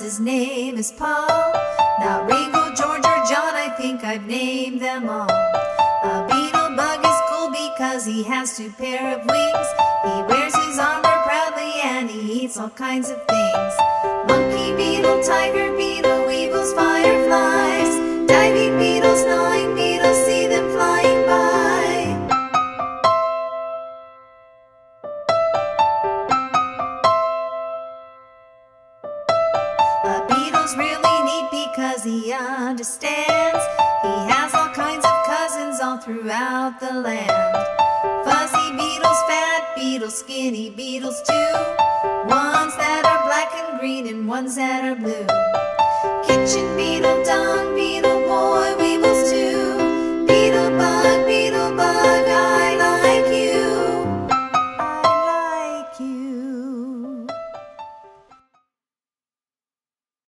his name is Paul. Not Ringo, George, or John, I think I've named them all. A beetle bug is cool because he has two pair of wings. He wears his armor proudly and he eats all kinds of things. Monkey Really neat because he understands. He has all kinds of cousins all throughout the land. Fuzzy beetles, fat beetles, skinny beetles too. Ones that are black and green and ones that are blue. Kitchen beetle, dung